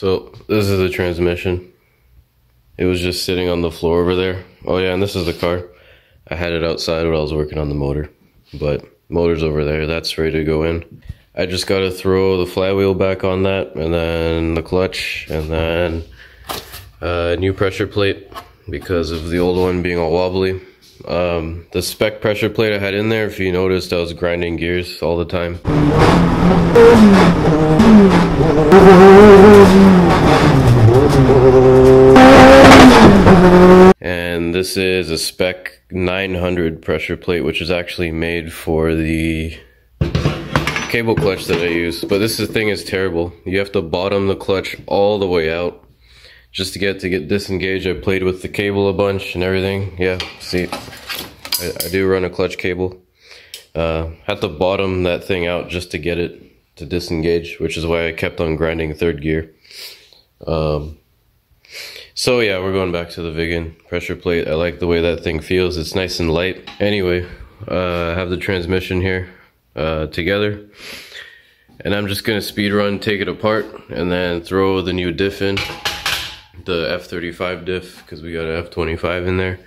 So this is the transmission. It was just sitting on the floor over there. Oh yeah, and this is the car. I had it outside while I was working on the motor, but motor's over there. That's ready to go in. I just got to throw the flywheel back on that, and then the clutch, and then a new pressure plate because of the old one being all wobbly. Um, the spec pressure plate I had in there, if you noticed, I was grinding gears all the time. And this is a spec 900 pressure plate, which is actually made for the cable clutch that I use. But this thing is terrible. You have to bottom the clutch all the way out just to get to get disengaged. I played with the cable a bunch and everything. Yeah, see, I, I do run a clutch cable. Uh, had to bottom that thing out just to get it to disengage, which is why I kept on grinding third gear. Um, so yeah, we're going back to the Vigan pressure plate. I like the way that thing feels. It's nice and light. Anyway, uh, I have the transmission here uh, together. And I'm just gonna speed run, take it apart, and then throw the new diff in the F35 diff because we got an F25 in there.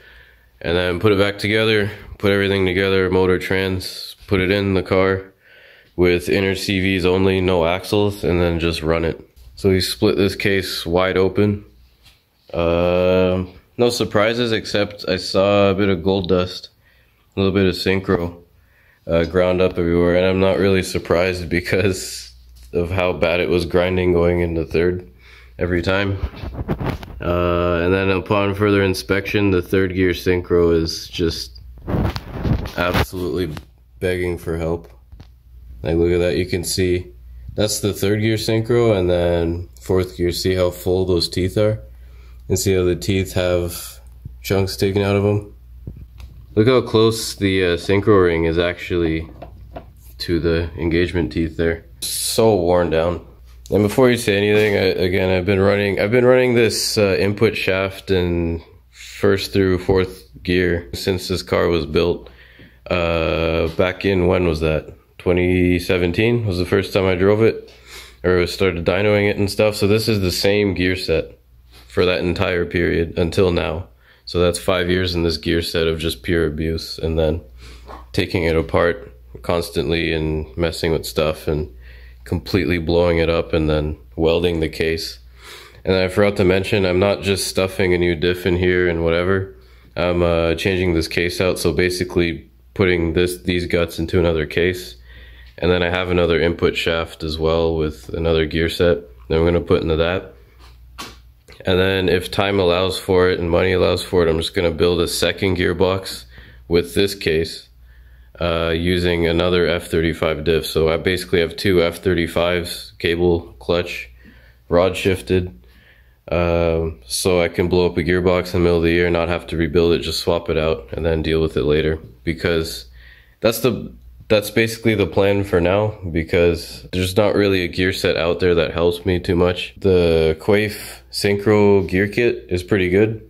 And then put it back together, put everything together, motor trans, put it in the car with inner CVs only, no axles, and then just run it. So we split this case wide open. Uh, no surprises except I saw a bit of gold dust, a little bit of synchro uh, ground up everywhere, and I'm not really surprised because of how bad it was grinding going into third every time. Uh, and then upon further inspection, the third gear synchro is just absolutely begging for help. Like look at that, you can see that's the third gear synchro and then fourth gear, see how full those teeth are? And see how the teeth have chunks taken out of them? Look how close the uh, synchro ring is actually to the engagement teeth there. So worn down. And before you say anything, I, again, I've been running, I've been running this uh, input shaft in first through fourth gear since this car was built. Uh, back in when was that? 2017 was the first time I drove it, or started dynoing it and stuff. So this is the same gear set for that entire period until now. So that's five years in this gear set of just pure abuse, and then taking it apart constantly and messing with stuff and completely blowing it up and then welding the case. And I forgot to mention, I'm not just stuffing a new diff in here and whatever. I'm uh, changing this case out, so basically putting this these guts into another case. And then I have another input shaft as well with another gear set that I'm going to put into that. And then if time allows for it and money allows for it, I'm just going to build a second gearbox with this case uh, using another F35 diff. So I basically have two F35s, cable, clutch, rod shifted. Um, so I can blow up a gearbox in the middle of the year, not have to rebuild it, just swap it out and then deal with it later. Because that's the that's basically the plan for now because there's not really a gear set out there that helps me too much. The Quaife Synchro gear kit is pretty good.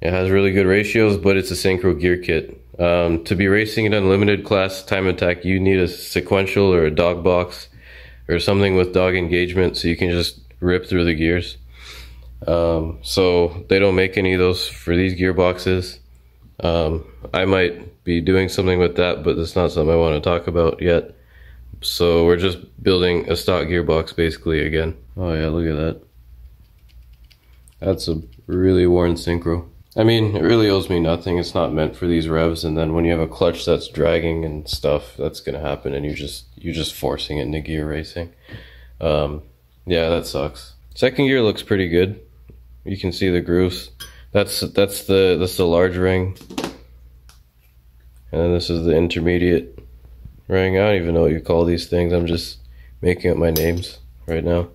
It has really good ratios, but it's a Synchro gear kit. Um, to be racing an unlimited class time attack, you need a sequential or a dog box or something with dog engagement so you can just rip through the gears. Um, so they don't make any of those for these gearboxes. Um, I might be doing something with that, but that's not something I want to talk about yet. So we're just building a stock gearbox basically again. Oh yeah, look at that. That's a really worn synchro. I mean, it really owes me nothing. It's not meant for these revs. And then when you have a clutch that's dragging and stuff, that's gonna happen, and you're just you're just forcing it into gear racing. Um, yeah, that sucks. Second gear looks pretty good. You can see the grooves. That's that's the that's the large ring, and this is the intermediate ring. I don't even know what you call these things. I'm just making up my names right now.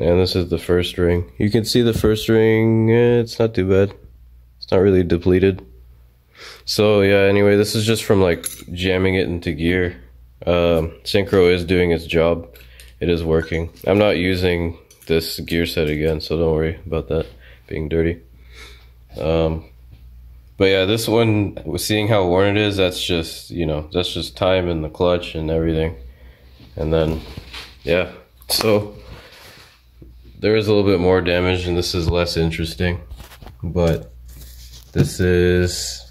And this is the first ring. You can see the first ring, eh, it's not too bad. It's not really depleted. So yeah, anyway, this is just from like jamming it into gear. Um, Synchro is doing its job. It is working. I'm not using this gear set again, so don't worry about that being dirty. Um, but yeah, this one, seeing how worn it is, that's just, you know, that's just time in the clutch and everything. And then, yeah, so there is a little bit more damage and this is less interesting. But this is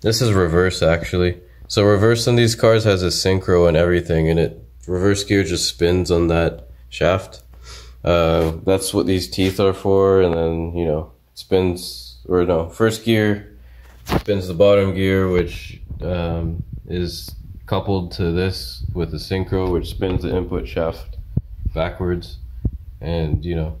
this is reverse actually. So reverse on these cars has a synchro and everything and it reverse gear just spins on that shaft. Uh, that's what these teeth are for and then you know spins or no first gear spins the bottom gear which um, is coupled to this with the synchro which spins the input shaft backwards and you know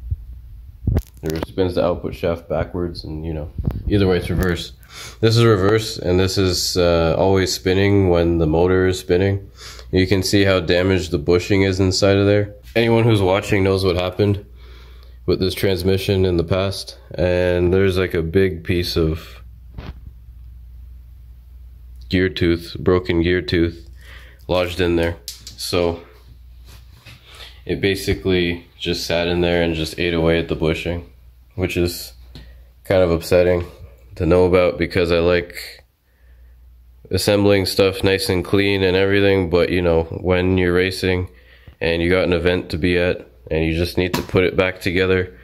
or spins the output shaft backwards and you know either way it's reverse. This is reverse and this is uh, always spinning when the motor is spinning. You can see how damaged the bushing is inside of there anyone who's watching knows what happened with this transmission in the past and there's like a big piece of gear tooth broken gear tooth lodged in there. So it basically just sat in there and just ate away at the bushing which is kind of upsetting to know about because I like assembling stuff nice and clean and everything, but you know, when you're racing and you got an event to be at and you just need to put it back together,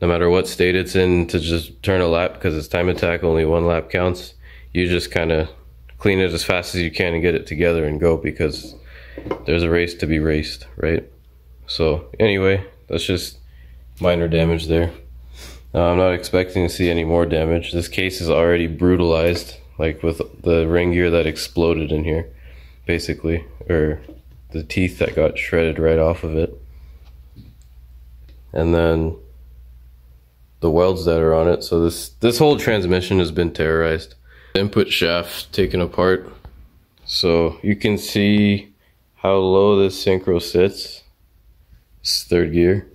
no matter what state it's in, to just turn a lap because it's time attack, only one lap counts, you just kind of clean it as fast as you can and get it together and go because there's a race to be raced, right? So anyway, that's just minor damage there. Uh, I'm not expecting to see any more damage. This case is already brutalized, like with the ring gear that exploded in here, basically, or the teeth that got shredded right off of it. And then the welds that are on it. So this this whole transmission has been terrorized. Input shaft taken apart. So you can see how low this synchro sits. It's third gear.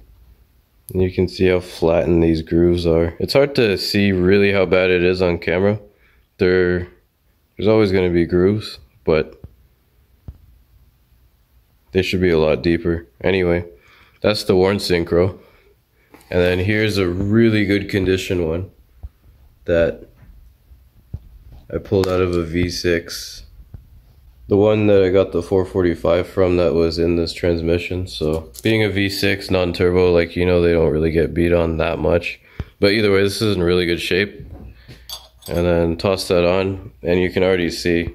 And you can see how flattened these grooves are. It's hard to see really how bad it is on camera. There, there's always going to be grooves, but they should be a lot deeper. Anyway, that's the worn synchro. And then here's a really good condition one that I pulled out of a V6 the one that I got the 445 from that was in this transmission. So being a V6 non-turbo, like you know, they don't really get beat on that much. But either way, this is in really good shape. And then toss that on, and you can already see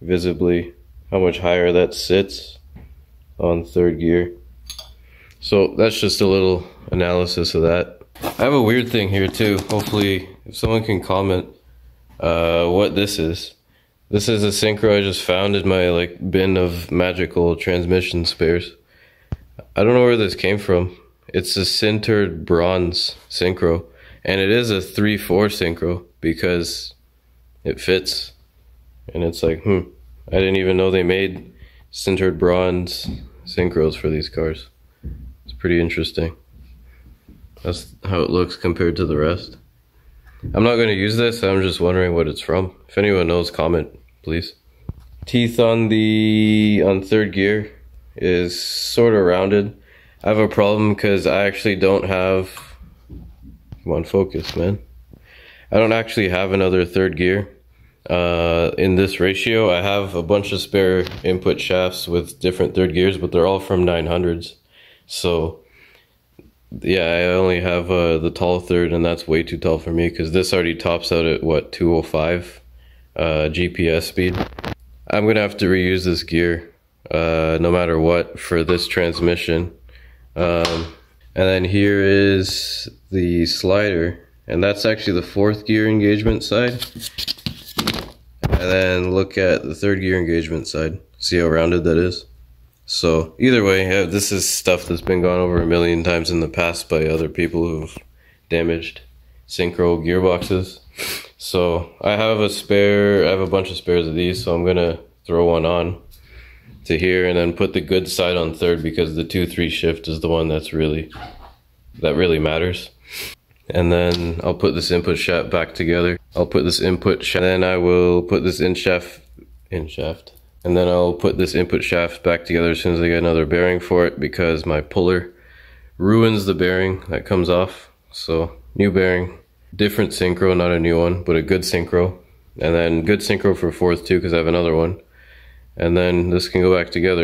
visibly how much higher that sits on third gear. So that's just a little analysis of that. I have a weird thing here too. Hopefully, if someone can comment uh, what this is. This is a synchro I just found in my like bin of magical transmission spares. I don't know where this came from. It's a sintered bronze synchro. And it is a 3-4 synchro because it fits. And it's like, hmm, I didn't even know they made sintered bronze synchros for these cars. It's pretty interesting. That's how it looks compared to the rest. I'm not going to use this, I'm just wondering what it's from. If anyone knows, comment please. Teeth on the on third gear is sort of rounded. I have a problem because I actually don't have come on focus man. I don't actually have another third gear uh, in this ratio. I have a bunch of spare input shafts with different third gears, but they're all from 900s. So yeah, I only have uh, the tall third, and that's way too tall for me because this already tops out at what 205 uh, GPS speed. I'm gonna have to reuse this gear uh, no matter what for this transmission. Um, and then here is the slider and that's actually the fourth gear engagement side. And then look at the third gear engagement side. See how rounded that is? So either way, yeah, this is stuff that's been gone over a million times in the past by other people who've damaged synchro gearboxes. So I have a spare, I have a bunch of spares of these, so I'm gonna throw one on to here and then put the good side on third because the 2-3 shift is the one that's really, that really matters. And then I'll put this input shaft back together. I'll put this input shaft, then I will put this in shaft, in shaft. And then I'll put this input shaft back together as soon as I get another bearing for it because my puller ruins the bearing that comes off. So new bearing, different synchro, not a new one, but a good synchro. And then good synchro for fourth too, because I have another one. And then this can go back together.